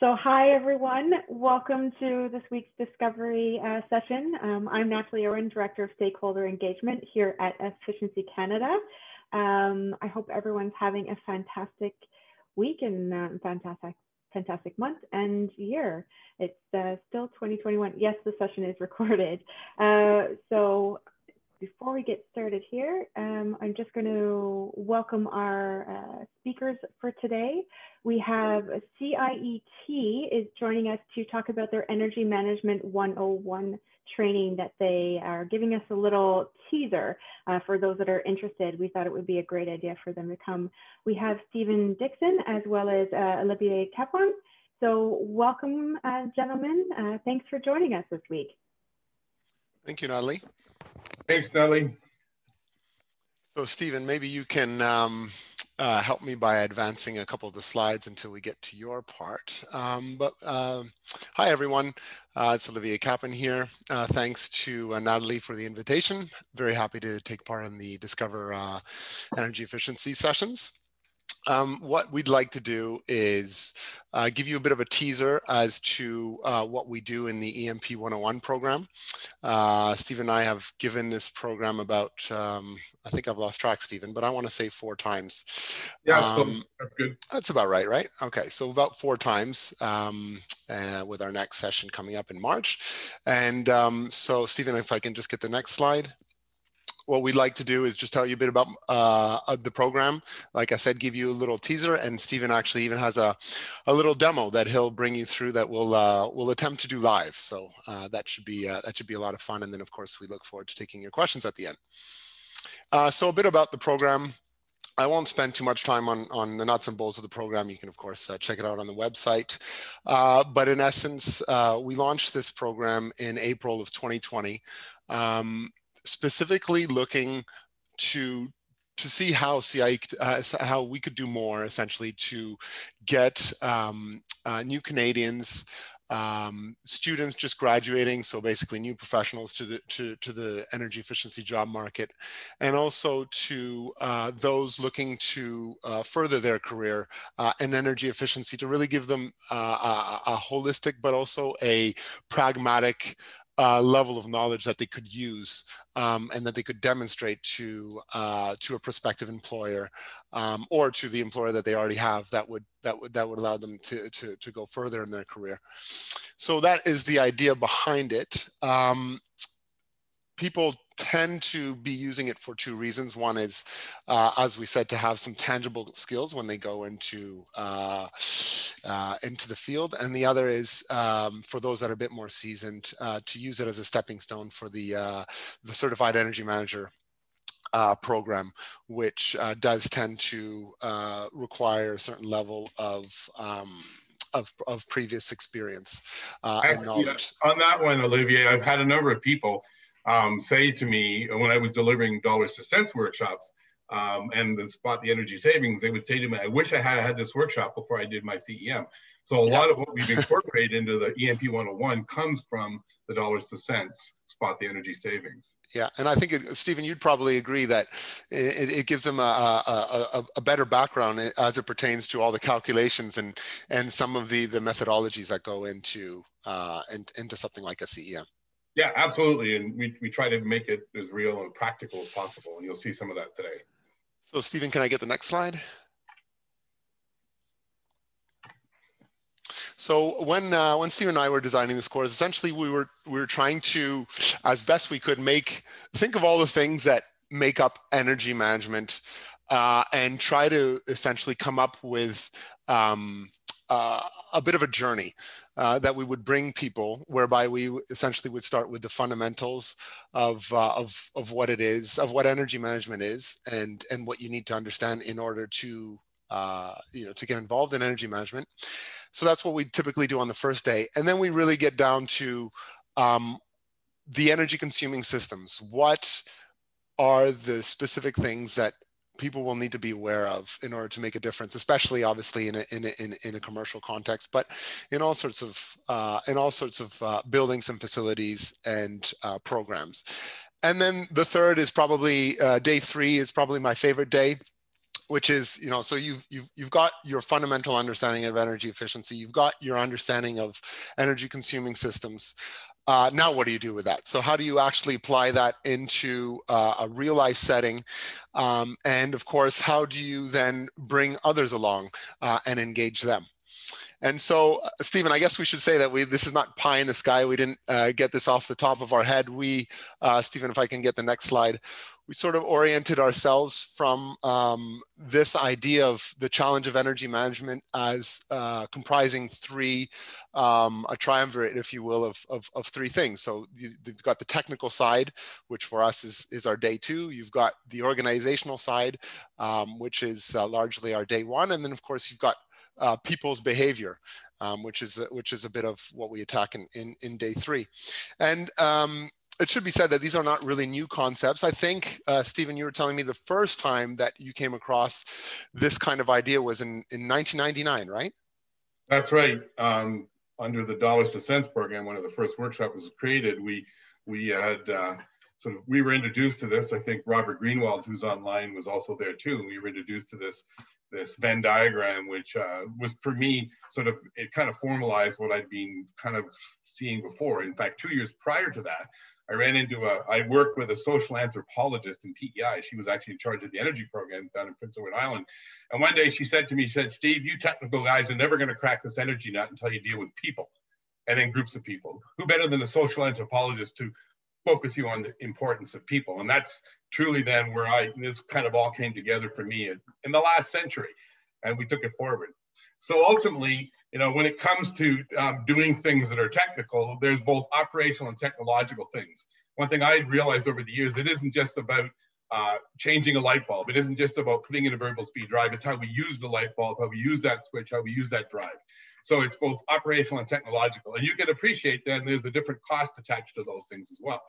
So hi, everyone. Welcome to this week's Discovery uh, session. Um, I'm Natalie Irwin, Director of Stakeholder Engagement here at Efficiency Canada. Um, I hope everyone's having a fantastic week and uh, fantastic fantastic month and year. It's uh, still 2021. Yes, the session is recorded. Uh, so before we get started here, um, I'm just going to welcome our uh, speakers for today. We have CIET is joining us to talk about their Energy Management 101 training that they are giving us a little teaser uh, for those that are interested. We thought it would be a great idea for them to come. We have Stephen Dixon as well as uh, Olivier Cappon. So welcome, uh, gentlemen. Uh, thanks for joining us this week. Thank you, Natalie. Thanks, Natalie. So, Stephen, maybe you can um, uh, help me by advancing a couple of the slides until we get to your part. Um, but uh, hi, everyone. Uh, it's Olivier Cappon here. Uh, thanks to uh, Natalie for the invitation. Very happy to take part in the Discover uh, Energy Efficiency sessions. Um, what we'd like to do is uh, give you a bit of a teaser as to uh, what we do in the EMP 101 program. Uh, Steve and I have given this program about, um, I think I've lost track, Stephen, but I want to say four times. Yeah, um, that's good. That's about right, right? Okay, so about four times um, uh, with our next session coming up in March. And um, so, Stephen, if I can just get the next slide what we'd like to do is just tell you a bit about uh, the program. Like I said, give you a little teaser, and Stephen actually even has a, a little demo that he'll bring you through that we'll uh, we'll attempt to do live. So uh, that should be uh, that should be a lot of fun. And then of course we look forward to taking your questions at the end. Uh, so a bit about the program. I won't spend too much time on, on the nuts and bolts of the program. You can, of course, uh, check it out on the website. Uh, but in essence, uh, we launched this program in April of 2020. Um, specifically looking to to see how CI uh, how we could do more essentially to get um, uh, new Canadians um, students just graduating, so basically new professionals to the to, to the energy efficiency job market, and also to uh, those looking to uh, further their career uh, in energy efficiency to really give them uh, a, a, holistic but also a pragmatic uh, level of knowledge that they could use um, and that they could demonstrate to uh, to a prospective employer um, or to the employer that they already have that would that would that would allow them to to, to go further in their career. So that is the idea behind it. Um, people tend to be using it for two reasons. One is, uh, as we said, to have some tangible skills when they go into uh, uh, into the field, and the other is um, for those that are a bit more seasoned uh, to use it as a stepping stone for the uh, the certified energy manager uh, program, which uh, does tend to uh, require a certain level of um, of, of previous experience uh, and knowledge. Yeah, on that one, Olivier, I've had a number of people um, say to me when I was delivering dollars to cents workshops um, and the spot the energy savings, they would say to me, I wish I had had this workshop before I did my CEM. So a lot of what we've incorporated into the EMP 101 comes from the dollars to cents spot the energy savings. Yeah, and I think it, Stephen, you'd probably agree that it, it gives them a, a, a, better background as it pertains to all the calculations and and some of the the methodologies that go into uh, in, into something like a CEM. Yeah, absolutely. And we, we try to make it as real and practical as possible. And you'll see some of that today. So Stephen, can I get the next slide? So when uh, when Steve and I were designing this course, essentially we were we were trying to, as best we could, make think of all the things that make up energy management, uh, and try to essentially come up with um, uh, a bit of a journey uh, that we would bring people, whereby we essentially would start with the fundamentals of, uh, of, of what it is, of what energy management is, and, and what you need to understand in order to, uh, you know, to get involved in energy management. So that's what we typically do on the first day. And then we really get down to um, the energy consuming systems. What are the specific things that people will need to be aware of in order to make a difference, especially obviously in a, in a, in, in a commercial context, but in all sorts of uh, in all sorts of uh, buildings and facilities and uh, programs. And then the third is probably uh, day three is probably my favorite day which is you know so you've you've you've got your fundamental understanding of energy efficiency you've got your understanding of energy consuming systems uh, now what do you do with that so how do you actually apply that into uh, a real life setting um, and of course how do you then bring others along uh, and engage them and so, uh, Stephen, I guess we should say that we this is not pie in the sky. We didn't uh, get this off the top of our head. We, uh, Stephen, if I can get the next slide, we sort of oriented ourselves from um, this idea of the challenge of energy management as uh, comprising three, um, a triumvirate, if you will, of, of, of three things. So you, have got the technical side, which for us is, is our day two. You've got the organizational side, um, which is uh, largely our day one. And then of course you've got uh, people's behavior, um, which is which is a bit of what we attack in in, in day three, and um, it should be said that these are not really new concepts. I think, uh, Stephen, you were telling me the first time that you came across this kind of idea was in, in 1999, right? That's right. Um, under the dollars to cents program, one of the first workshops was created. We we had uh, sort of we were introduced to this. I think Robert Greenwald, who's online, was also there too. We were introduced to this this Venn diagram, which uh, was for me sort of it kind of formalized what I'd been kind of seeing before. In fact, two years prior to that, I ran into a, I worked with a social anthropologist in PEI. She was actually in charge of the energy program down in Prince Edward Island. And one day she said to me, she said, Steve, you technical guys are never going to crack this energy nut until you deal with people and then groups of people. Who better than a social anthropologist to focus you on the importance of people? And that's truly then where I, this kind of all came together for me in, in the last century. And we took it forward. So ultimately, you know, when it comes to um, doing things that are technical, there's both operational and technological things. One thing I realized over the years, it isn't just about uh, changing a light bulb. It isn't just about putting in a variable speed drive. It's how we use the light bulb, how we use that switch, how we use that drive. So it's both operational and technological. And you can appreciate then there's a different cost attached to those things as well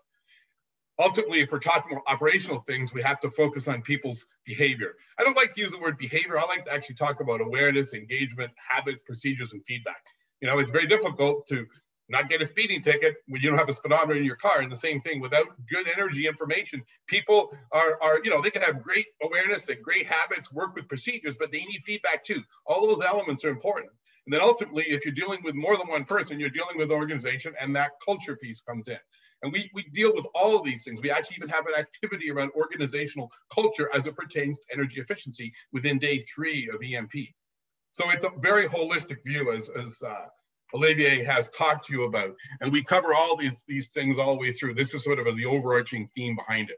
ultimately, if we're talking about operational things, we have to focus on people's behavior. I don't like to use the word behavior. I like to actually talk about awareness, engagement, habits, procedures, and feedback. You know, it's very difficult to not get a speeding ticket when you don't have a speedometer in your car. And the same thing without good energy information, people are, are you know, they can have great awareness and great habits, work with procedures, but they need feedback too. All those elements are important. And then ultimately, if you're dealing with more than one person, you're dealing with organization and that culture piece comes in. And we, we deal with all of these things. We actually even have an activity around organizational culture as it pertains to energy efficiency within day three of EMP. So it's a very holistic view as, as uh, Olivier has talked to you about. And we cover all these, these things all the way through. This is sort of a, the overarching theme behind it.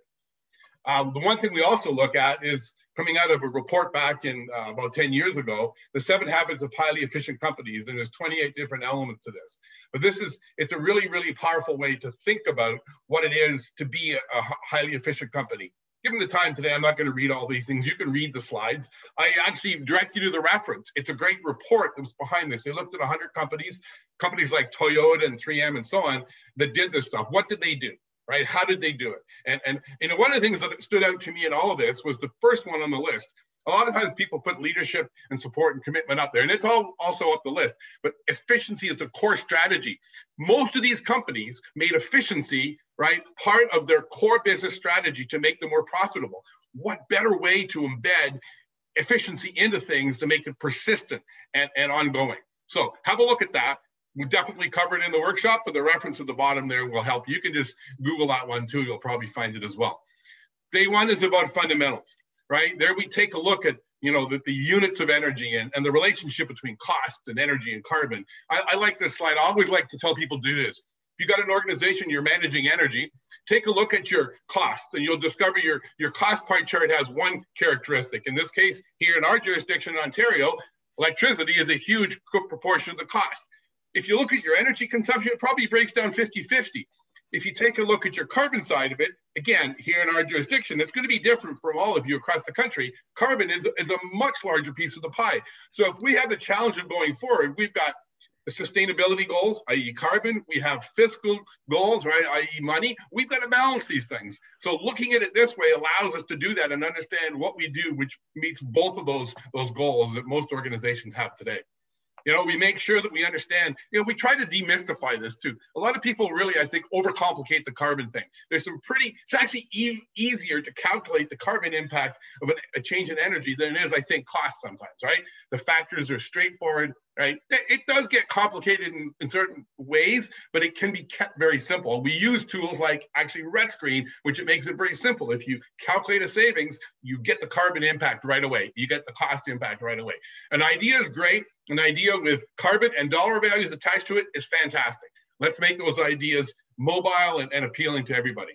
Um, the one thing we also look at is coming out of a report back in uh, about 10 years ago, the seven habits of highly efficient companies, and there's 28 different elements to this. But this is, it's a really, really powerful way to think about what it is to be a, a highly efficient company. Given the time today, I'm not going to read all these things. You can read the slides. I actually direct you to the reference. It's a great report that was behind this. They looked at 100 companies, companies like Toyota and 3M and so on, that did this stuff. What did they do? Right? How did they do it? And, and, you know, one of the things that stood out to me in all of this was the first one on the list. A lot of times people put leadership and support and commitment up there, and it's all also up the list. But efficiency is a core strategy. Most of these companies made efficiency, right, part of their core business strategy to make them more profitable. What better way to embed efficiency into things to make it persistent and, and ongoing? So have a look at that we definitely cover it in the workshop, but the reference at the bottom there will help. You can just Google that one too. You'll probably find it as well. Day one is about fundamentals, right? There we take a look at, you know, the, the units of energy and, and the relationship between cost and energy and carbon. I, I like this slide. I always like to tell people do this. If you got an organization, you're managing energy, take a look at your costs and you'll discover your, your cost pie chart has one characteristic. In this case, here in our jurisdiction in Ontario, electricity is a huge proportion of the cost. If you look at your energy consumption, it probably breaks down 50 50. If you take a look at your carbon side of it, again, here in our jurisdiction, it's going to be different from all of you across the country. Carbon is, is a much larger piece of the pie. So if we have the challenge of going forward, we've got the sustainability goals, i.e., carbon. We have fiscal goals, right, i.e., money. We've got to balance these things. So looking at it this way allows us to do that and understand what we do, which meets both of those those goals that most organizations have today. You know, we make sure that we understand, you know, we try to demystify this too. A lot of people really, I think, overcomplicate the carbon thing. There's some pretty, it's actually e easier to calculate the carbon impact of an, a change in energy than it is, I think, cost sometimes, right? The factors are straightforward, right? It does get complicated in, in certain ways, but it can be kept very simple. We use tools like actually RETScreen, which it makes it very simple. If you calculate a savings, you get the carbon impact right away. You get the cost impact right away. An idea is great. An idea with carbon and dollar values attached to it is fantastic. Let's make those ideas mobile and, and appealing to everybody.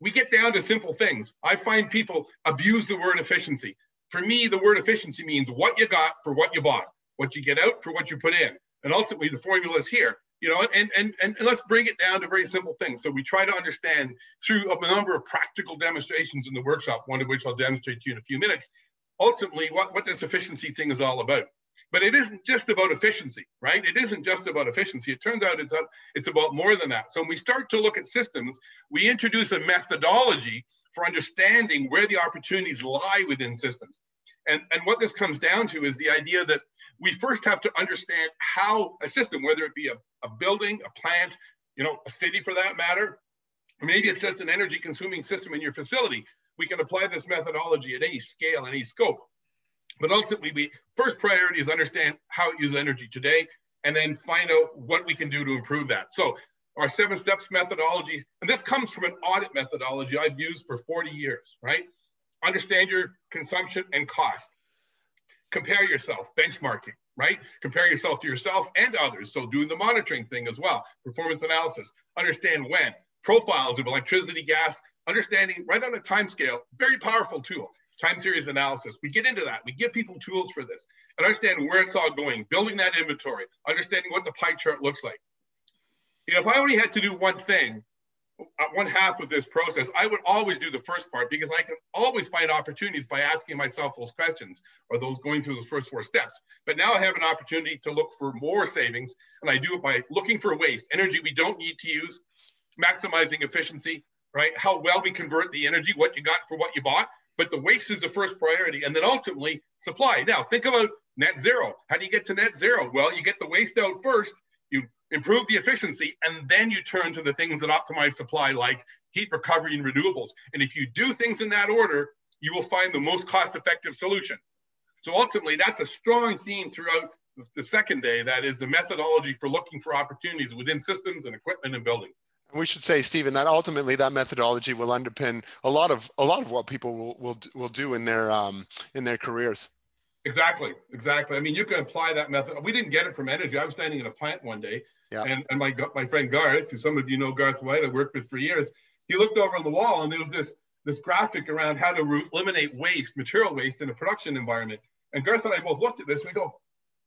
We get down to simple things. I find people abuse the word efficiency. For me, the word efficiency means what you got for what you bought what you get out for what you put in. And ultimately the formula is here, you know, and, and, and, let's bring it down to very simple things. So we try to understand through a number of practical demonstrations in the workshop, one of which I'll demonstrate to you in a few minutes, ultimately what, what this efficiency thing is all about. But it isn't just about efficiency, right? It isn't just about efficiency. It turns out it's, a, it's about more than that. So when we start to look at systems, we introduce a methodology for understanding where the opportunities lie within systems. And, and what this comes down to is the idea that we first have to understand how a system, whether it be a, a building, a plant, you know, a city for that matter, maybe it's just an energy consuming system in your facility, we can apply this methodology at any scale, any scope. But ultimately, we first priority is understand how it uses energy today, and then find out what we can do to improve that. So our seven steps methodology, and this comes from an audit methodology I've used for 40 years, right? Understand your consumption and cost compare yourself, benchmarking, right? Compare yourself to yourself and others. So doing the monitoring thing as well, performance analysis, understand when, profiles of electricity, gas, understanding right on a time scale, very powerful tool. Time series analysis. We get into that. We give people tools for this and understand where it's all going, building that inventory, understanding what the pie chart looks like. You know, if I only had to do one thing, Uh, one half of this process, I would always do the first part because I can always find opportunities by asking myself those questions or those going through those first four steps. But now I have an opportunity to look for more savings, and I do it by looking for waste, energy we don't need to use, maximizing efficiency, right? How well we convert the energy, what you got for what you bought. But the waste is the first priority, and then ultimately supply. Now think about net zero. How do you get to net zero? Well, you get the waste out first, improve the efficiency, and then you turn to the things that optimize supply, like heat recovery and renewables. And if you do things in that order, you will find the most cost-effective solution. So ultimately, that's a strong theme throughout the second day. That is the methodology for looking for opportunities within systems and equipment and buildings. We should say, Stephen, that ultimately that methodology will underpin a lot of a lot of what people will will, will do in their um, in their careers. Exactly, exactly. I mean, you can apply that method. We didn't get it from energy. I was standing in a plant one day, yeah. and, and my my friend Garth, who some of you know Garth White, I worked with for years, he looked over on the wall and there was this this graphic around how to eliminate waste, material waste in a production environment. And Garth and I both looked at this and we go,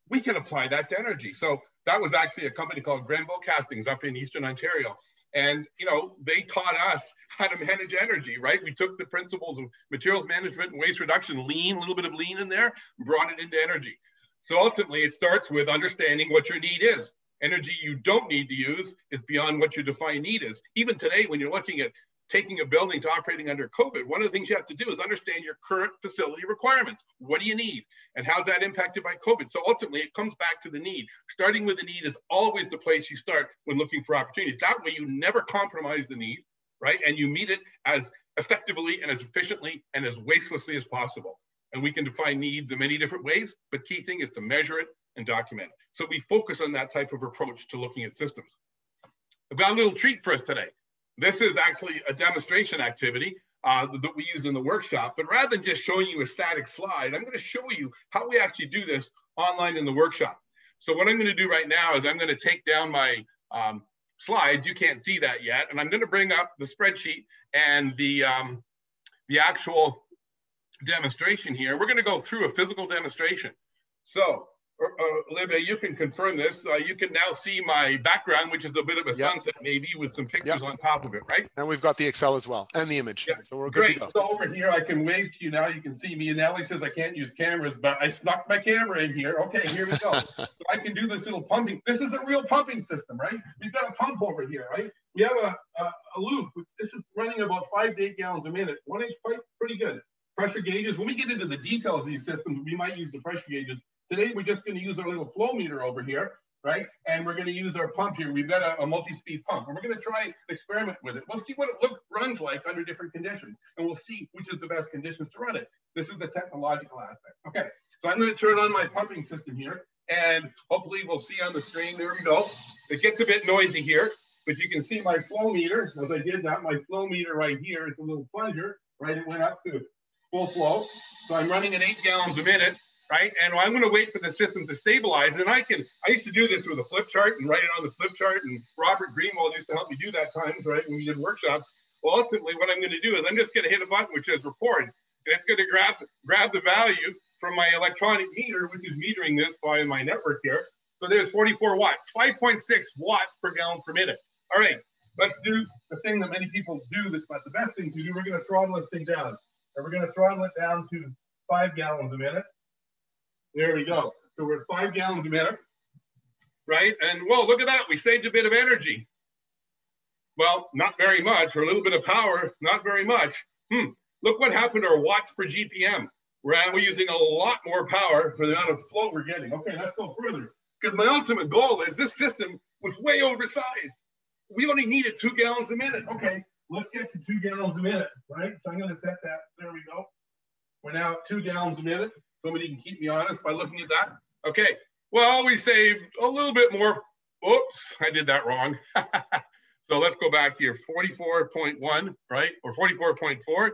we can apply that to energy. So that was actually a company called Grenville Castings up in Eastern Ontario. And you know, they taught us how to manage energy, right? We took the principles of materials management and waste reduction, lean, a little bit of lean in there, brought it into energy. So ultimately, it starts with understanding what your need is. Energy you don't need to use is beyond what your defined need is. Even today, when you're looking at taking a building to operating under COVID, one of the things you have to do is understand your current facility requirements. What do you need? And how's that impacted by COVID? So ultimately, it comes back to the need. Starting with the need is always the place you start when looking for opportunities. That way, you never compromise the need, right? And you meet it as effectively and as efficiently and as wastelessly as possible. And we can define needs in many different ways, but key thing is to measure it and document it. So we focus on that type of approach to looking at systems. I've got a little treat for us today. This is actually a demonstration activity uh, that we use in the workshop, but rather than just showing you a static slide, I'm gonna show you how we actually do this online in the workshop. So what I'm gonna do right now is I'm gonna take down my um, slides. You can't see that yet. And I'm gonna bring up the spreadsheet and the, um, the actual demonstration here. We're gonna go through a physical demonstration. So uh, Olivier, you can confirm this. Uh, you can now see my background, which is a bit of a yep. sunset, maybe with some pictures yep. on top of it, right? And we've got the Excel as well and the image. Yeah. So we're Great. So over here, I can wave to you now. You can see me. And Alex says I can't use cameras, but I snuck my camera in here. Okay, here we go. so I can do this little pumping. This is a real pumping system, right? We've got a pump over here, right? We have a, a, a loop. This is running about five to eight gallons a minute. One inch pipe, pretty good. Pressure gauges. When we get into the details of these systems, we might use the pressure gauges Today, we're just gonna use our little flow meter over here, right? And we're gonna use our pump here. We've got a, a multi-speed pump and we're gonna try experiment with it. We'll see what it look, runs like under different conditions and we'll see which is the best conditions to run it. This is the technological aspect. Okay, so I'm gonna turn on my pumping system here and hopefully we'll see on the screen, there we go. It gets a bit noisy here, but you can see my flow meter. As I did that, my flow meter right here, it's a little plunger, right? It went up to full flow. So I'm running at eight gallons a minute, right? And I'm gonna wait for the system to stabilize. And I can, I used to do this with a flip chart and write it on the flip chart. And Robert Greenwald used to help me do that times, right? When we did workshops. Well, ultimately what I'm gonna do is I'm just gonna hit a button which says record. And it's gonna grab, grab the value from my electronic meter, which is metering this by my network here. So there's 44 watts, 5.6 watts per gallon per minute. All right, let's do the thing that many people do that's not the best thing to do. We're gonna throttle this thing down. And we're gonna throttle it down to five gallons a minute. There we go. So we're at five gallons a minute, right? And whoa, look at that, we saved a bit of energy. Well, not very much, or a little bit of power, not very much. Hmm, look what happened to our watts per GPM. We're, we're using a lot more power for the amount of flow we're getting. Okay, let's go further. Because my ultimate goal is this system was way oversized. We only needed two gallons a minute. Okay, let's get to two gallons a minute, right? So I'm gonna set that, there we go. We're now at two gallons a minute. Somebody can keep me honest by looking at that. Okay, well, we saved a little bit more. Oops, I did that wrong. so let's go back here, 44.1, right? Or 44.4.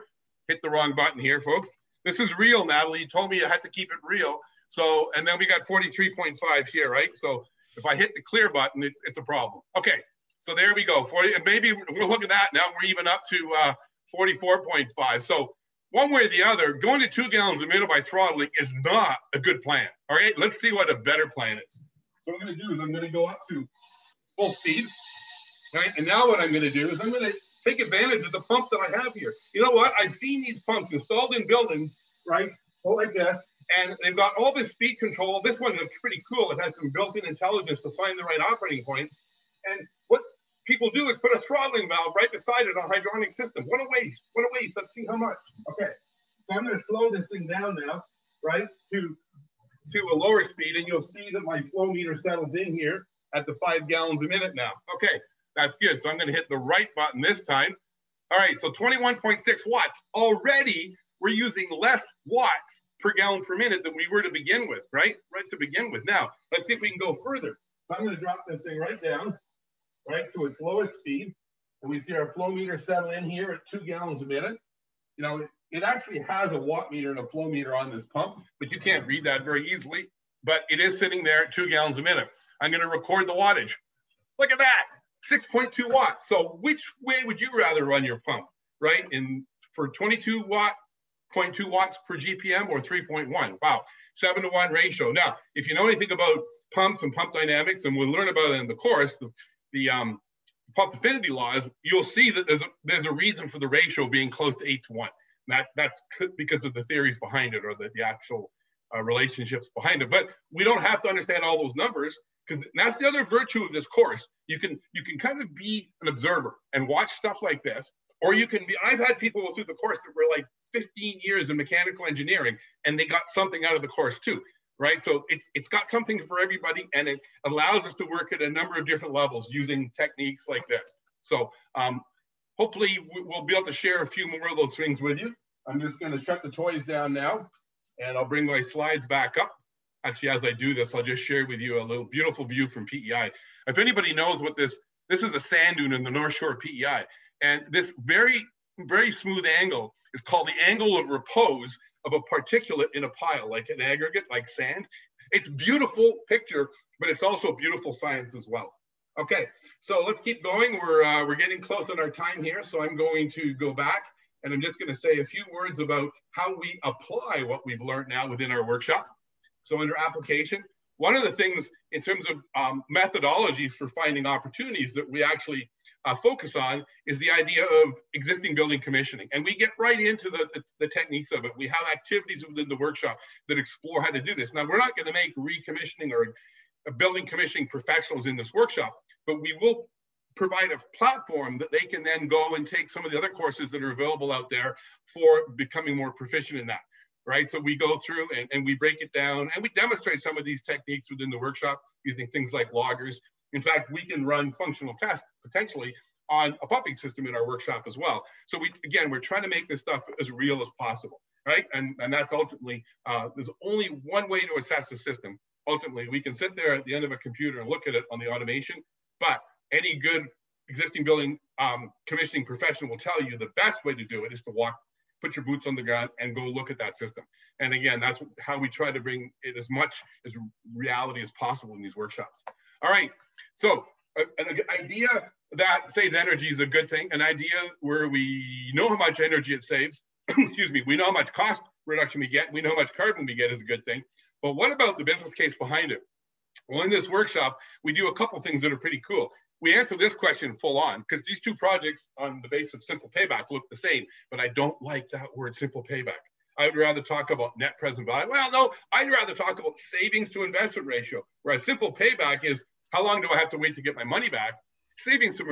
Hit the wrong button here, folks. This is real, Natalie. You told me I had to keep it real. So, and then we got 43.5 here, right? So if I hit the clear button, it, it's a problem. Okay, so there we go. 40, and maybe we'll look at that. Now we're even up to uh, 44.5. So one way or the other, going to two gallons a minute by throttling is not a good plan. All right, let's see what a better plan is. So what I'm gonna do is I'm gonna go up to full speed, right? And now what I'm gonna do is I'm gonna take advantage of the pump that I have here. You know what? I've seen these pumps installed in buildings, right? Oh, like this, and they've got all this speed control. This one is pretty cool. It has some built-in intelligence to find the right operating point. And people do is put a throttling valve right beside it on hydronic system. What a waste, what a waste. Let's see how much. Okay, so I'm gonna slow this thing down now, right, to, to a lower speed, and you'll see that my flow meter settles in here at the five gallons a minute now. Okay, that's good. So I'm gonna hit the right button this time. All right, so 21.6 watts. Already, we're using less watts per gallon per minute than we were to begin with, right? Right to begin with. Now, let's see if we can go further. I'm gonna drop this thing right down, right, to its lowest speed. And we see our flow meter settle in here at two gallons a minute. You know, it, actually has a watt meter and a flow meter on this pump, but you can't read that very easily. But it is sitting there at two gallons a minute. I'm gonna record the wattage. Look at that, 6.2 watts. So which way would you rather run your pump, right? In for 22 watt, 0.2 watts per GPM or 3.1. Wow, seven to one ratio. Now, if you know anything about pumps and pump dynamics, and we'll learn about it in the course, the, the um, pump affinity laws, you'll see that there's a, there's a reason for the ratio being close to eight to one. That, that's because of the theories behind it or the, the actual uh, relationships behind it. But we don't have to understand all those numbers because that's the other virtue of this course. You can you can kind of be an observer and watch stuff like this, or you can be. I've had people through the course that were like 15 years in mechanical engineering, and they got something out of the course too, right? So it's it's got something for everybody, and it allows us to work at a number of different levels using techniques like this. So um, hopefully we'll be able to share a few more of those things with you. I'm just going to shut the toys down now, and I'll bring my slides back up actually, as I do this, I'll just share with you a little beautiful view from PEI. If anybody knows what this, this is a sand dune in the North Shore of PEI. And this very, very smooth angle is called the angle of repose of a particulate in a pile, like an aggregate, like sand. It's beautiful picture, but it's also beautiful science as well. Okay, so let's keep going. We're, uh, we're getting close on our time here. So I'm going to go back and I'm just gonna say a few words about how we apply what we've learned now within our workshop. So under application, one of the things in terms of um, methodologies for finding opportunities that we actually uh, focus on is the idea of existing building commissioning. And we get right into the, the, the, techniques of it. We have activities within the workshop that explore how to do this. Now, we're not going to make recommissioning or building commissioning professionals in this workshop, but we will provide a platform that they can then go and take some of the other courses that are available out there for becoming more proficient in that. right? So we go through and, and we break it down and we demonstrate some of these techniques within the workshop using things like loggers. In fact, we can run functional tests potentially on a pumping system in our workshop as well. So we, again, we're trying to make this stuff as real as possible, right? And, and that's ultimately, uh, there's only one way to assess the system. Ultimately, we can sit there at the end of a computer and look at it on the automation, but any good existing building um, commissioning professional will tell you the best way to do it is to walk, put your boots on the ground and go look at that system. And again, that's how we try to bring it as much as reality as possible in these workshops. All right, so uh, an idea that saves energy is a good thing. An idea where we know how much energy it saves, excuse me, we know how much cost reduction we get, we know how much carbon we get is a good thing. But what about the business case behind it? Well, in this workshop, we do a couple things that are pretty cool. We answer this question full on because these two projects on the base of simple payback look the same, but I don't like that word simple payback. I would rather talk about net present value. Well, no, I'd rather talk about savings to investment ratio, whereas simple payback is how long do I have to wait to get my money back? Savings to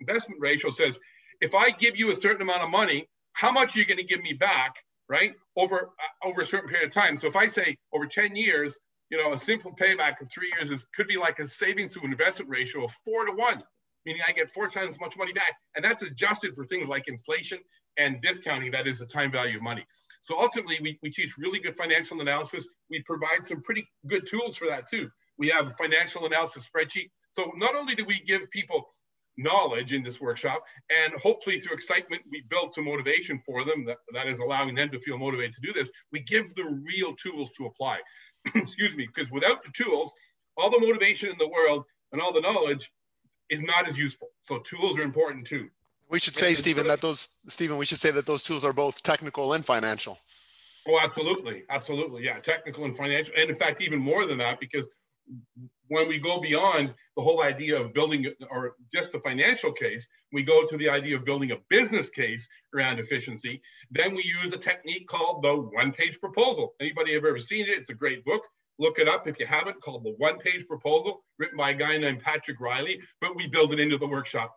investment ratio says, if I give you a certain amount of money, how much are you going to give me back, right? Over uh, over a certain period of time. So if I say over 10 years, you know, a simple payback of three years is could be like a savings to investment ratio of four to one, meaning I get four times as much money back. And that's adjusted for things like inflation and discounting, that is the time value of money. So ultimately, we, we teach really good financial analysis. We provide some pretty good tools for that too. We have a financial analysis spreadsheet. So not only do we give people knowledge in this workshop, and hopefully through excitement, we build some motivation for them that, that is allowing them to feel motivated to do this. We give them real tools to apply. Excuse me, because without the tools, all the motivation in the world and all the knowledge is not as useful. So tools are important too. We should say, Stephen, that those Stephen, we should say that those tools are both technical and financial. Oh, absolutely, absolutely, yeah, technical and financial, and in fact, even more than that, because when we go beyond the whole idea of building or just a financial case, we go to the idea of building a business case around efficiency. Then we use a technique called the one-page proposal. Anybody have ever seen it? It's a great book. Look it up if you haven't, called the one-page proposal, written by a guy named Patrick Riley, but we build it into the workshop.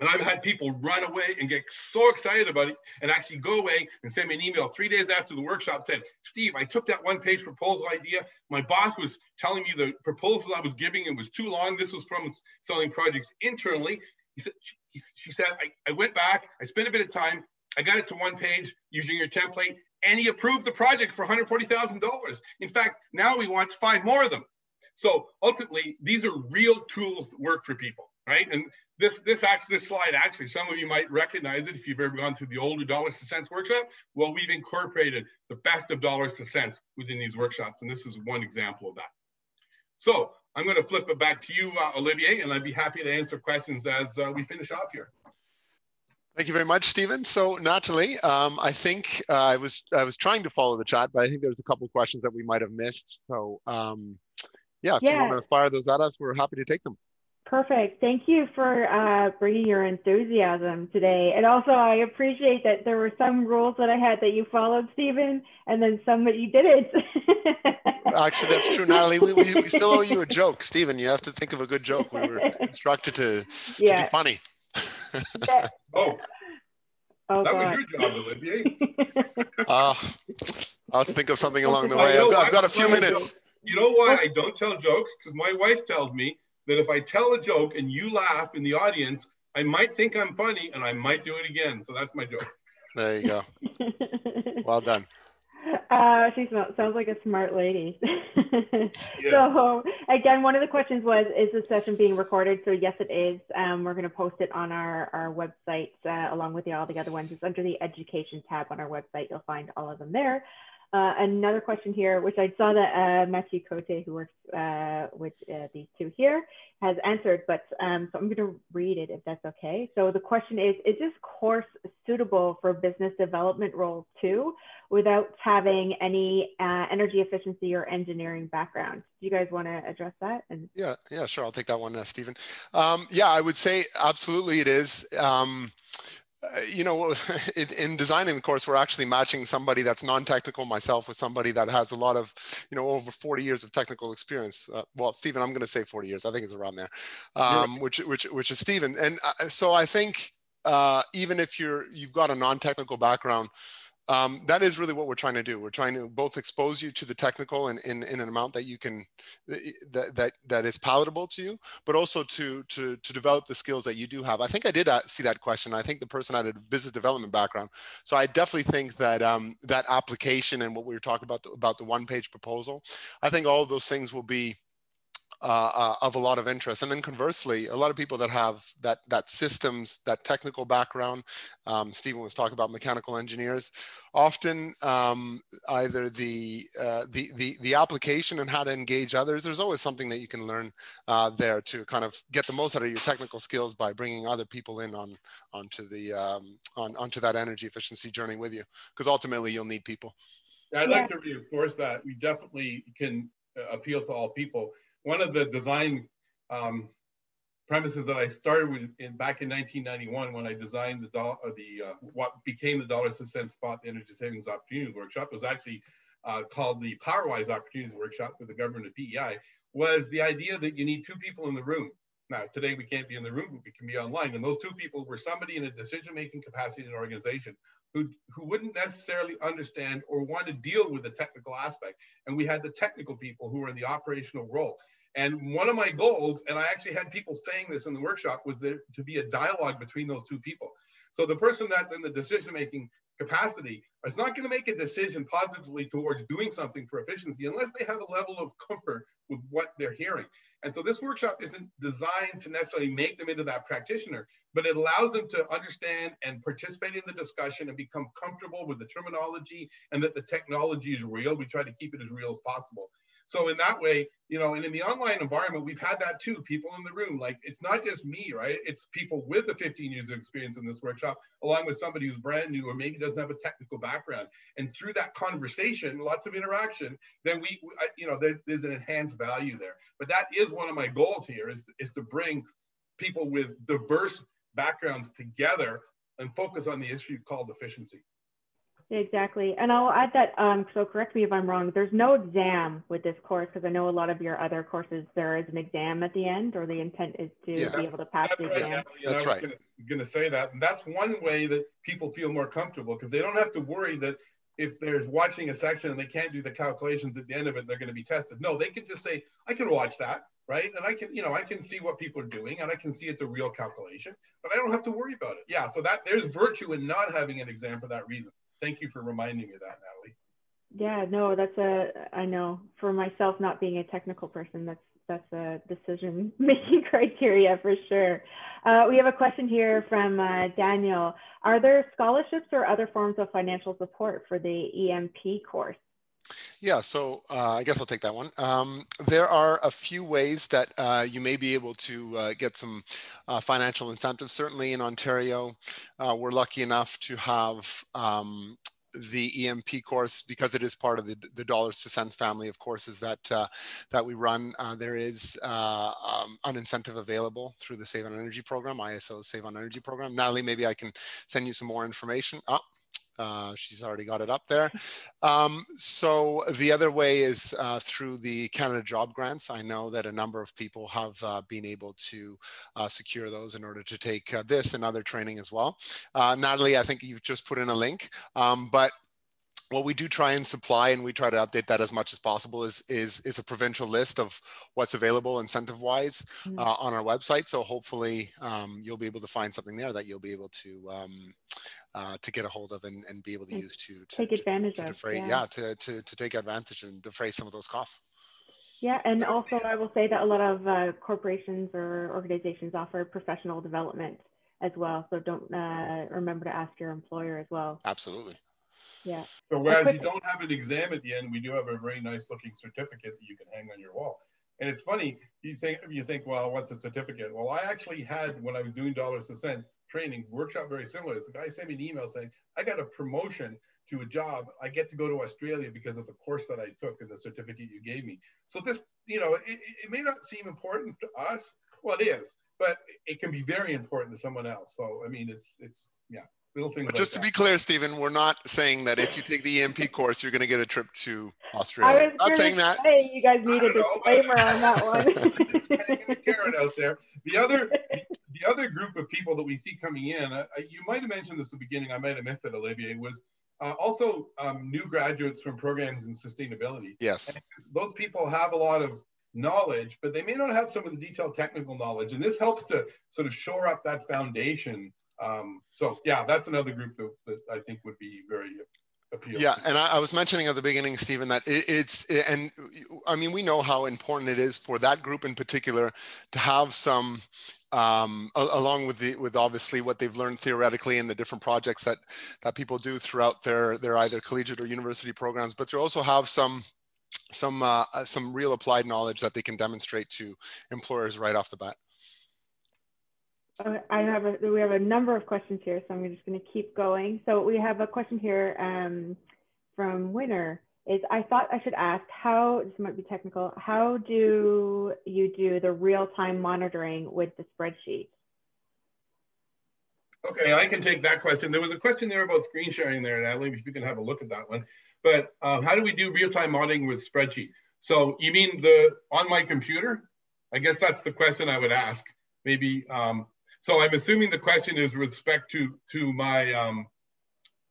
And I've had people run away and get so excited about it and actually go away and send me an email three days after the workshop said, Steve, I took that one page proposal idea. My boss was telling me the proposal I was giving it was too long. This was from selling projects internally. He said, she, she said, I, I went back, I spent a bit of time, I got it to one page using your template, and he approved the project for $140,000. In fact, now he wants five more of them. So ultimately, these are real tools that work for people, right? And this this actually this slide actually some of you might recognize it if you've ever gone through the older dollars to cents workshop well we've incorporated the best of dollars to cents within these workshops and this is one example of that so i'm going to flip it back to you uh, olivier and i'd be happy to answer questions as uh, we finish off here Thank you very much, Stephen. So Natalie, um, I think uh, I was I was trying to follow the chat, but I think there's a couple of questions that we might have missed. So um, yeah, if yeah. you want to fire those at us, we're happy to take them. Perfect. Thank you for uh, bringing your enthusiasm today. And also, I appreciate that there were some rules that I had that you followed, Stephen, and then some that you didn't. Actually, that's true, Natalie. We, we, we, still owe you a joke, Stephen. You have to think of a good joke. We were instructed to, to yeah. be funny. oh. oh, that God. was your job, Olivier. uh, I'll think of something along the way. I've got, I've got a few minutes. You know why I don't tell jokes? Because my wife tells me that if I tell a joke and you laugh in the audience, I might think I'm funny and I might do it again. So that's my joke. There you go. well done. Uh, she sounds like a smart lady. yes. So again, one of the questions was, is the session being recorded? So yes, it is. Um, we're going to post it on our, our website uh, along with the, all the other ones. It's under the education tab on our website. You'll find all of them there. Uh, another question here, which I saw that uh, Matthew Cote, who works uh, with uh, these two here, has answered, but um, so I'm going to read it if that's okay. So the question is, is this course suitable for business development roles too, without having any uh, energy efficiency or engineering background? Do you guys want to address that? And yeah, yeah, sure. I'll take that one, Stephen. Um, yeah, I would say absolutely it is. Um, uh, you know, in, in, designing the course, we're actually matching somebody that's non-technical myself with somebody that has a lot of, you know, over 40 years of technical experience. Uh, well, Stephen, I'm going to say 40 years. I think it's around there, um, which, which, which is Stephen. And uh, so I think uh, even if you're, you've got a non-technical background, um, that is really what we're trying to do. We're trying to both expose you to the technical in, in, in an amount that you can that, that that is palatable to you, but also to to to develop the skills that you do have. I think I did uh, see that question. I think the person had a business development background, so I definitely think that um, that application and what we were talking about about the one page proposal. I think all of those things will be uh, uh, of a lot of interest. And then conversely, a lot of people that have that that systems, that technical background. Um, Stephen was talking about mechanical engineers. Often, um, either the, uh, the the the application and how to engage others. There's always something that you can learn uh, there to kind of get the most out of your technical skills by bringing other people in on onto the um, on onto that energy efficiency journey with you. Because ultimately, you'll need people. I'd like to reinforce that we definitely can uh, appeal to all people one of the design um, premises that I started with in back in 1991 when I designed the dollar, the uh, what became the dollars to cents spot energy savings opportunities workshop was actually uh, called the PowerWise Opportunities Workshop with the government of PEI was the idea that you need two people in the room. Now today we can't be in the room, we can be online, and those two people were somebody in a decision-making capacity in an organization who, who wouldn't necessarily understand or want to deal with the technical aspect. And we had the technical people who were in the operational role. And one of my goals, and I actually had people saying this in the workshop, was there to be a dialogue between those two people. So the person that's in the decision making capacity is not going to make a decision positively towards doing something for efficiency unless they have a level of comfort with what they're hearing. And so this workshop isn't designed to necessarily make them into that practitioner, but it allows them to understand and participate in the discussion and become comfortable with the terminology and that the technology is real. We try to keep it as real as possible. So in that way, you know, and in the online environment, we've had that too. People in the room, like it's not just me, right? It's people with the 15 years of experience in this workshop, along with somebody who's brand new or maybe doesn't have a technical background. And through that conversation, lots of interaction, then we, you know, there, there's an enhanced value there. But that is one of my goals here is, is to bring people with diverse backgrounds together and focus on the issue called efficiency. Exactly. And I'll add that, um, so correct me if I'm wrong, there's no exam with this course because I know a lot of your other courses, there is an exam at the end or the intent is to yeah. be able to pass that's the exam. Right. that's right. going to say that. And that's one way that people feel more comfortable because they don't have to worry that if they're watching a section and they can't do the calculations at the end of it, they're going to be tested. No, they can just say, I can watch that, right? And I can, you know, I can see what people are doing and I can see it's a real calculation, but I don't have to worry about it. Yeah. So that there's virtue in not having an exam for that reason thank you for reminding me of that, Natalie. Yeah, no, that's a, I know for myself, not being a technical person, that's, that's a decision making criteria for sure. Uh, we have a question here from uh, Daniel. Are there scholarships or other forms of financial support for the EMP course? Yeah, so uh, I guess I'll take that one. Um, there are a few ways that uh, you may be able to uh, get some uh, financial incentives. Certainly in Ontario, uh, we're lucky enough to have um, the EMP course because it is part of the, the dollars to cents family of courses that uh, that we run. Uh, there is uh, um, an incentive available through the Save on Energy program, ISO Save on Energy program. Natalie, maybe I can send you some more information. Oh, uh, she's already got it up there. Um, so the other way is uh, through the Canada Job Grants. I know that a number of people have uh, been able to uh, secure those in order to take uh, this and other training as well. Natalie, I think you've just put in a link, um, but what we do try and supply and we try to update that as much as possible is is is a provincial list of what's available incentive wise mm. uh, on our website so hopefully um, you'll be able to find something there that you'll be able to um, uh, to get a hold of and, and be able to use to, to take advantage to, to defray, of. Yeah, yeah to, to, to take advantage and defray some of those costs. Yeah, and also I will say that a lot of uh, corporations or organizations offer professional development as well. So don't uh, remember to ask your employer as well. Absolutely. Yeah. So whereas you don't have an exam at the end, we do have a very nice looking certificate that you can hang on your wall. And it's funny, you think you think, well, what's a certificate? Well, I actually had when I was doing dollars to cents training workshop very similar. The guy sent me an email saying, I got a promotion to a job. I get to go to Australia because of the course that I took and the certificate you gave me. So this, you know, it, it may not seem important to us. Well, it is, but it can be very important to someone else. So I mean, it's it's yeah little things. But like just to be clear, Stephen, we're not saying that if you take the EMP course, you're going to get a trip to Australia. I was not saying that. Say, you guys need a disclaimer on that one. Karen out there. The other, the other group of people that we see coming in, uh, you might have mentioned this at the beginning. I might have missed it, Olivier. Was uh, also um, new graduates from programs in sustainability. Yes. And those people have a lot of knowledge, but they may not have some of the detailed technical knowledge. And this helps to sort of shore up that foundation. Um, so yeah, that's another group that, that I think would be very appealing. Yeah, and I, I, was mentioning at the beginning, Stephen, that it, it's and I mean we know how important it is for that group in particular to have some um, along with the with obviously what they've learned theoretically in the different projects that that people do throughout their their either collegiate or university programs, but they also have some some uh, some real applied knowledge that they can demonstrate to employers right off the bat. Uh, I have a, we have a number of questions here, so I'm just going to keep going. So we have a question here um, from Winner is I thought I should ask how, this might be technical, how do you do the real-time monitoring with the spreadsheet? Okay, I can take that question. There was a question there about screen sharing there, Natalie, if you can have a look at that one. But um, how do we do real-time monitoring with spreadsheet? So you mean the on my computer? I guess that's the question I would ask. Maybe, um, so I'm assuming the question is respect to, to my um,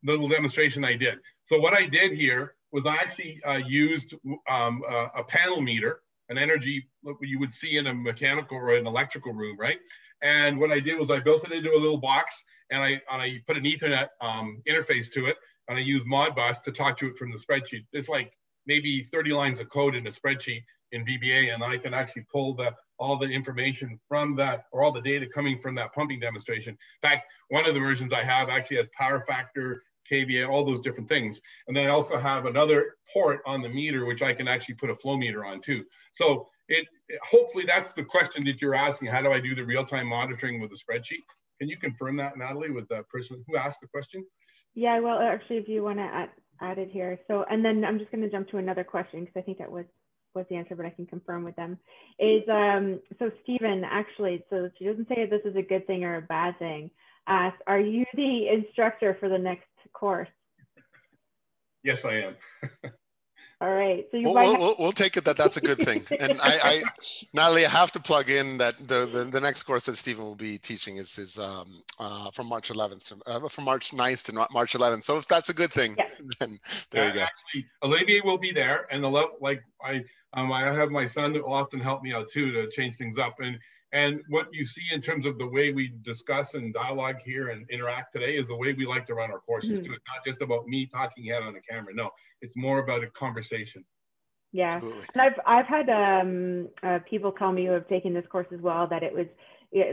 little demonstration I did. So what I did here was I actually uh, used um, a, panel meter, an energy you would see in a mechanical or an electrical room, right? And what I did was I built it into a little box and I, and I put an ethernet um, interface to it and I used Modbus to talk to it from the spreadsheet. It's like maybe 30 lines of code in a spreadsheet in VBA and I can actually pull the all the information from that or all the data coming from that pumping demonstration. In fact, one of the versions I have actually has power factor KVA, all those different things. And then I also have another port on the meter, which I can actually put a flow meter on too. So it, hopefully that's the question that you're asking. How do I do the real-time monitoring with a spreadsheet? Can you confirm that, Natalie, with the person who asked the question? Yeah, well, actually, if you want to add, add it here. So, and then I'm just going to jump to another question because I think that was was the answer, but I can confirm with them. Is um, so Stephen actually, so she doesn't say this is a good thing or a bad thing. Asks, are you the instructor for the next course? Yes, I am. All right. So you we'll, we'll, we'll, we'll, take it that that's a good thing. And I, I, Natalie, I have to plug in that the, the, the next course that Stephen will be teaching is, is um, uh, from March 11th, to, uh, from March 9th to March 11th. So if that's a good thing, yeah. then there you go. Actually, Olivier will be there. And the like I, um, I have my son that will often help me out too to change things up. And and what you see in terms of the way we discuss and dialogue here and interact today is the way we like to run our courses mm-hmm. too. It's not just about me talking head on a camera. No, it's more about a conversation. Yeah, Absolutely. and I've I've had um, uh, people tell me who have taken this course as well that it was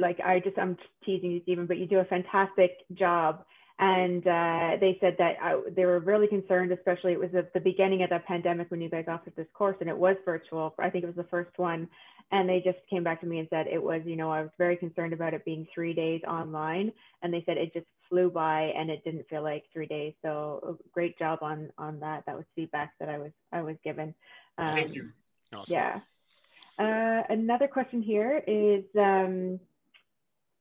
like I just I'm teasing you, Stephen, but you do a fantastic job. And uh, they said that I, uh, they were really concerned, especially it was at the beginning of the pandemic when you guys offered this course, and it was virtual. I think it was the first one, and they just came back to me and said it was you know i was very concerned about it being three days online. And they said it just flew by and it didn't feel like three days. So uh, great job on on that. That was feedback that i was i was given. Um, thank you. Awesome. yeah. Uh, another question here is um,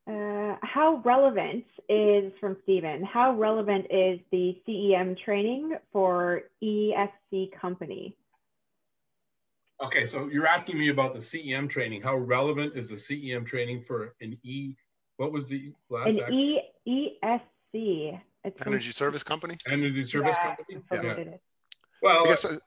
uh, how relevant is from Stephen? How relevant is the CEM training for ESCO company? Okay, so you're asking me about the CEM training. How relevant is the CEM training for an E? What was the last? An E ESC. It's Energy Service Company. Energy Service yeah, Company. Yeah. Well, I guess, uh,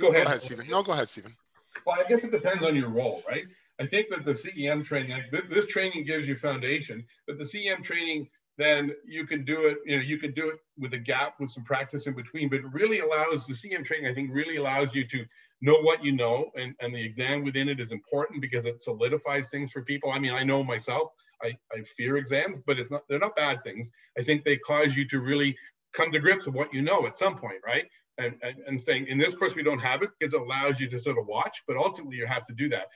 go, ahead. go ahead, Stephen. No, go ahead, Stephen. Well, I guess it depends on your role, right? I think that the CEM training, like this training gives you foundation, but the CEM training then you can do it, you know, you can do it with a gap with some practice in between, but really allows the CEM training, I think really allows you to know what you know and, and the exam within it is important because it solidifies things for people. I mean, I know myself, I, I fear exams, but it's not, they're not bad things. I think they cause you to really come to grips with what you know at some point, right? And, and, and saying in this course, we don't have it because it allows you to sort of watch, but ultimately you have to do that.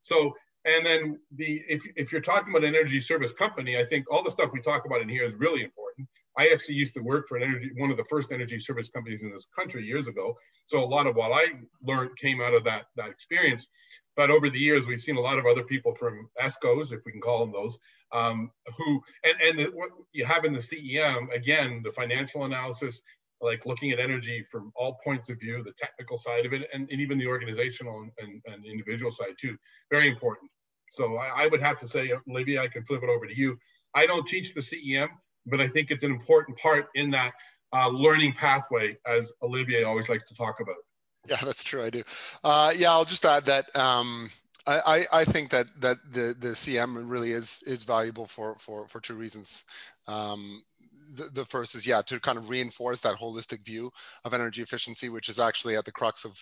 So and then the if, if you're talking about an energy service company, I think all the stuff we talk about in here is really important. I actually used to work for an energy, one of the first energy service companies in this country years ago. So a lot of what I learned came out of that, that experience. But over the years, we've seen a lot of other people from ESCOs, if we can call them those, um, who, and, and the, what you have in the CEM, again, the financial analysis, like looking at energy from all points of view, the technical side of it, and, and even the organizational and, and, individual side too. Very important. So I, I, would have to say, Olivier, I can flip it over to you. I don't teach the CEM, but I think it's an important part in that uh, learning pathway, as Olivier always likes to talk about. Yeah, that's true. I do. Uh, yeah, I'll just add that um, I, I think that that the the CEM really is is valuable for for for two reasons. Um, the, first is yeah to kind of reinforce that holistic view of energy efficiency, which is actually at the crux of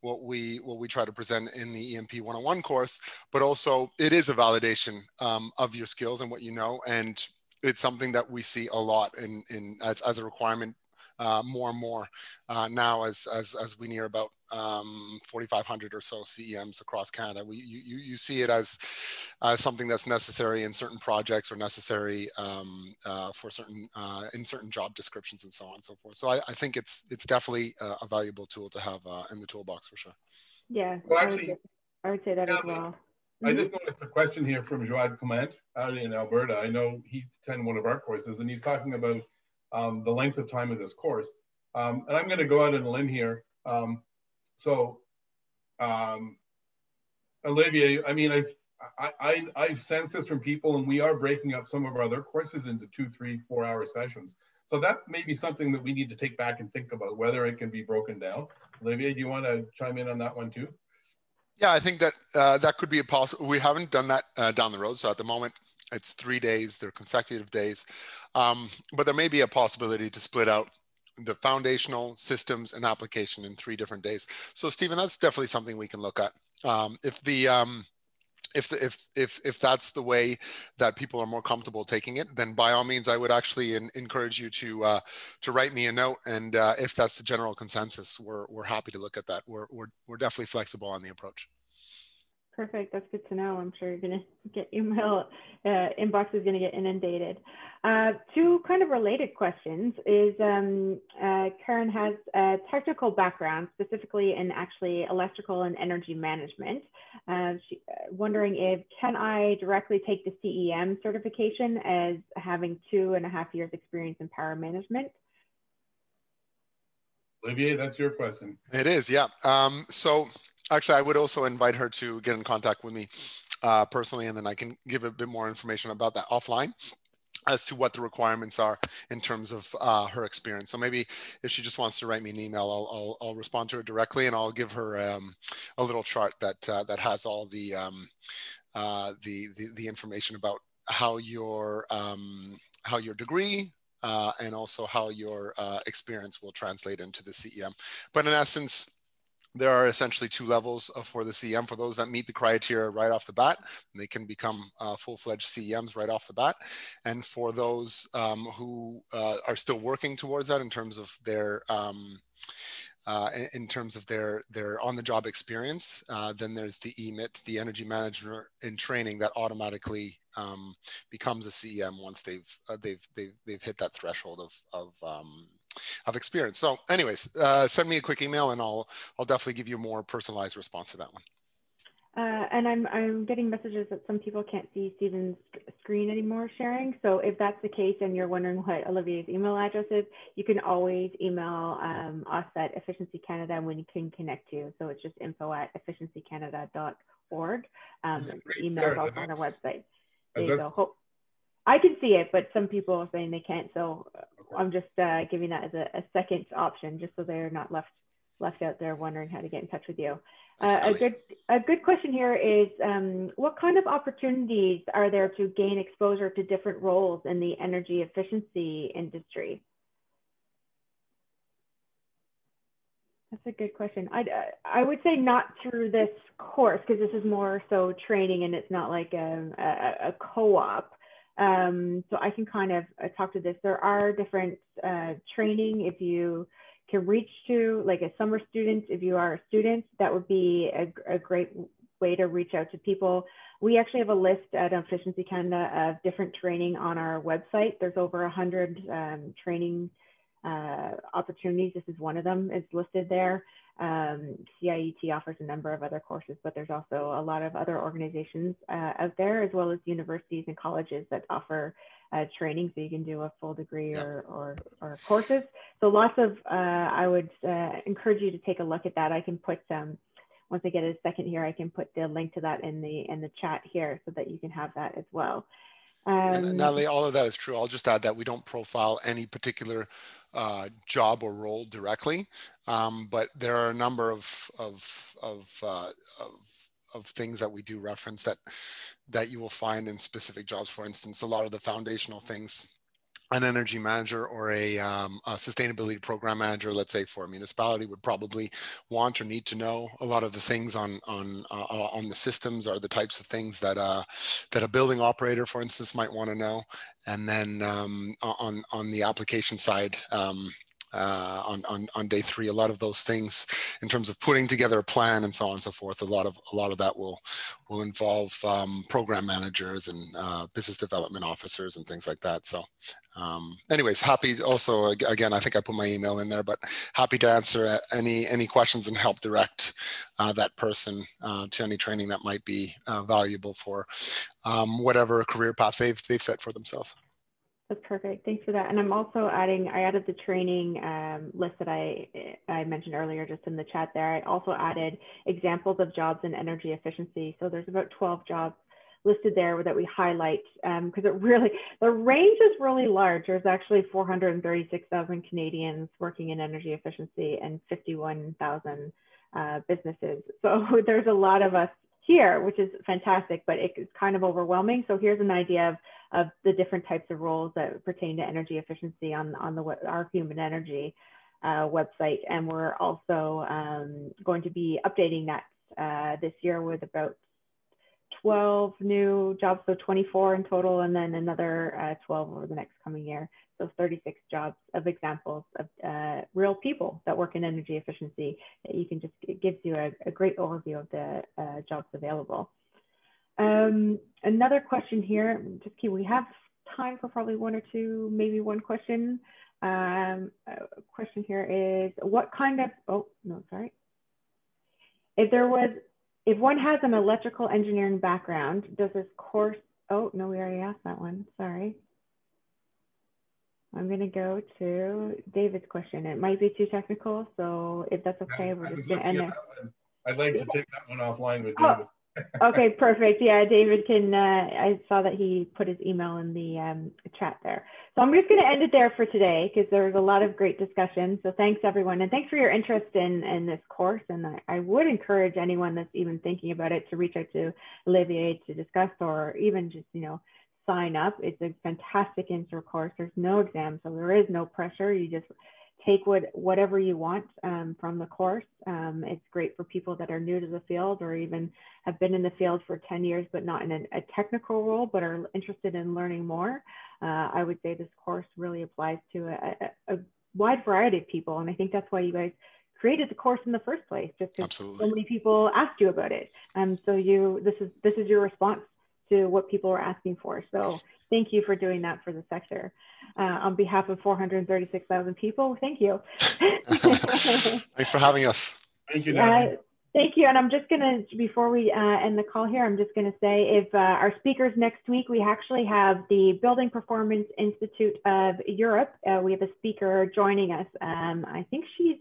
what we what we try to present in the EMP 101 course. But also it is a validation um, of your skills and what you know, and it's something that we see a lot in in as as a requirement uh, more and more uh, now as, as, as we near about um, 4,500 or so CEMs across Canada. We, you, you see it as, as something that's necessary in certain projects or necessary um, uh, for certain, uh, in certain job descriptions and so on and so forth. So I, I think it's, it's definitely a, a valuable tool to have uh, in the toolbox for sure. Yeah, well, actually, I would, I would say that yeah, as well. I just mm-hmm. noticed a question here from Joad Clement out in Alberta. I know he attended one of our courses and he's talking about um, the length of time of this course. Um, and I'm going to go out on a limb here. Um, so, um, Olivier, I mean, I've, I, I, I've sensed this from people, and we are breaking up some of our other courses into two, three, four hour sessions. So that may be something that we need to take back and think about whether it can be broken down. Olivier, do you want to chime in on that one too? Yeah, I think that uh, that could be a possible. We haven't done that uh, down the road. So at the moment, it's three days, they're consecutive days. Um, but there may be a possibility to split out the foundational systems and application in three different days. So Stephen, that's definitely something we can look at. Um, if the um, if, if if if that's the way that people are more comfortable taking it, then by all means, I would actually in, encourage you to uh, to write me a note. And uh, if that's the general consensus, we're we're happy to look at that. We're we're we're definitely flexible on the approach. Perfect. That's good to know. I'm sure you're going to get email uh, inbox is going to get inundated. Uh, two kind of related questions is um, uh, Karen has a technical background, specifically in actually electrical and energy management. Uh, she, uh, wondering if can I directly take the CEM certification as having two and a half years experience in power management? Olivier, that's your question. It is, yeah. Um, so actually, I would also invite her to get in contact with me uh, personally, and then I can give a bit more information about that offline as to what the requirements are in terms of uh, her experience. So maybe if she just wants to write me an email, I'll, I'll, I'll respond to her directly, and I'll give her um, a little chart that uh, that has all the, um, uh, the, the the information about how your um, how your degree uh, and also how your uh, experience will translate into the CEM. But in essence, there are essentially two levels for the CEM. For those that meet the criteria right off the bat, they can become uh, full-fledged CEMs right off the bat. And for those um, who uh, are still working towards that in terms of their um, uh, in terms of their their on-the-job experience, uh, then there's the EMIT, the Energy Manager in Training, that automatically um, becomes a CEM once they've uh, they've they've they've hit that threshold of of um, of experience. So anyways, uh, send me a quick email and I'll, I'll definitely give you a more personalized response to that one. Uh, and I'm, I'm getting messages that some people can't see Stephen's screen anymore sharing. So if that's the case and you're wondering what Olivier's email address is, you can always email um, us at Efficiency Canada and we can connect you. So it's just info at efficiencycanada.org. Um, email is also on the website. There you go. I can see it, but some people are saying they can't. So I'm just uh, giving that as a, a, second option, just so they're not left left out there wondering how to get in touch with you. Uh, a good a good question here is um, what kind of opportunities are there to gain exposure to different roles in the energy efficiency industry? That's a good question. I I would say not through this course because this is more so training and it's not like a, a, a co-op. Um, so I can kind of uh, talk to this. There are different uh, training if you can reach to like a summer student. If you are a student, that would be a, a great way to reach out to people. We actually have a list at Efficiency Canada of different training on our website. There's over hundred um, training uh, opportunities. This is one of them is listed there. Um, CIET offers a number of other courses, but there's also a lot of other organizations uh, out there, as well as universities and colleges that offer uh, training, so you can do a full degree or, or, or courses. So lots of, uh, I would uh, encourage you to take a look at that. I can put, um, once I get a second here, I can put the link to that in the in the chat here so that you can have that as well. Um, Natalie, all of that is true. I'll just add that we don't profile any particular uh, job or role directly, um, but there are a number of of of, uh, of of things that we do reference that that you will find in specific jobs. For instance, a lot of the foundational things an energy manager or a, um, a, sustainability program manager, let's say for a municipality, would probably want or need to know a lot of the things on on uh, uh on the systems are the types of things that uh, that a building operator, for instance, might want to know. And then um, on on the application side, um, uh, on, on, on day three, a lot of those things in terms of putting together a plan and so on and so forth. A lot of a lot of that will will involve um, program managers and uh, business development officers and things like that. So, um, anyways, happy also again. I think I put my email in there, but happy to answer any any questions and help direct uh, that person uh, to any training that might be uh, valuable for um, whatever career path they've they've set for themselves. That's perfect. Thanks for that. And I'm also adding, I added the training um, list that I, I mentioned earlier just in the chat there. I also added examples of jobs in energy efficiency. So there's about 12 jobs listed there that we highlight because um, it really, the range is really large. There's actually 436,000 Canadians working in energy efficiency and 51,000 uh, businesses. So there's a lot of us here, which is fantastic, but it's kind of overwhelming. So here's an idea of of the different types of roles that pertain to energy efficiency on, on the our human energy uh, website. And we're also um, going to be updating that uh, this year with about 12 new jobs, so 24 in total, and then another uh, 12 over the next coming year. So 36 jobs of examples of uh, real people that work in energy efficiency that you can just, it gives you a, a great overview of the uh, jobs available. Um, another question here, just keep, we have time for probably one or two, maybe one question. Um, question here is what kind of, oh, no, sorry. If there was, if one has an electrical engineering background, does this course, oh, no, we already asked that one, sorry. I'm gonna go to David's question. It might be too technical, so if that's okay, we're just gonna end there. I'd like to take that one offline with oh, David. Oh, okay, perfect. Yeah, David can. Uh, I saw that he put his email in the um, chat there. So I'm just going to end it there for today because there was a lot of great discussion. So thanks everyone, and thanks for your interest in in this course. And I, I would encourage anyone that's even thinking about it to reach out to Olivier to discuss, or even just you know sign up. It's a fantastic intro course. There's no exam, so there is no pressure. You just take what whatever you want um, from the course. Um, it's great for people that are new to the field or even have been in the field for 10 years but not in a, a technical role but are interested in learning more. Uh, I would say this course really applies to a, a, a, wide variety of people and I think that's why you guys created the course in the first place just because so many people asked you about it. Um, so you this is this is your response to what people were asking for. So thank you for doing that for the sector uh, on behalf of 436,000 people. Thank you. Thanks for having us. Thank you. Uh, thank you. And I'm just going to, before we uh, end the call here, I'm just going to say if uh, our speakers next week, we actually have the Building Performance Institute of Europe. Uh, we have a speaker joining us. Um, I think she's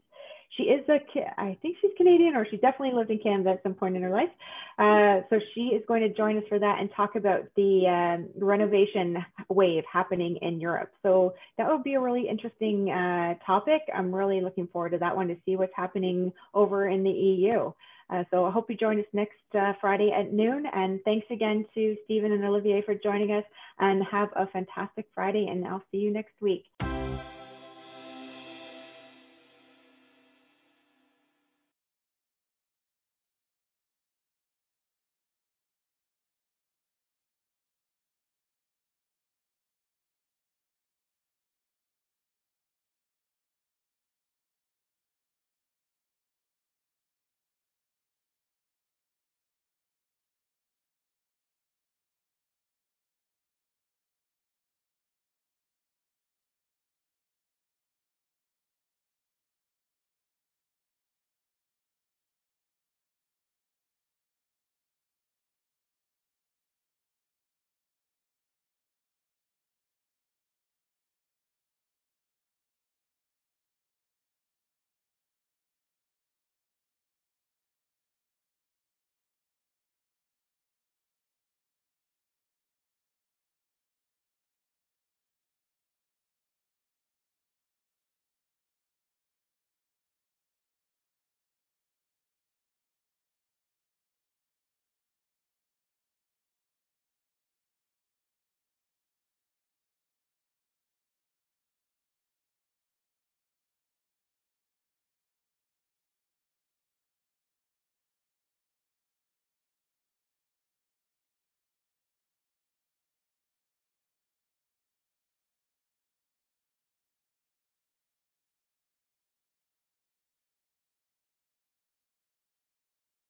she is a, I think she's Canadian or she definitely lived in Canada at some point in her life. Uh, so she is going to join us for that and talk about the um, renovation wave happening in Europe. So that would be a really interesting uh, topic. I'm really looking forward to that one to see what's happening over in the EU. Uh, so I hope you join us next uh, Friday at noon. And thanks again to Stephen and Olivier for joining us and have a fantastic Friday. And I'll see you next week.